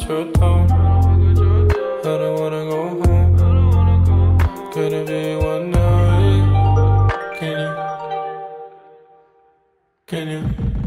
at your tone. I don't wanna go home. Could it be one night? Can you? Can you?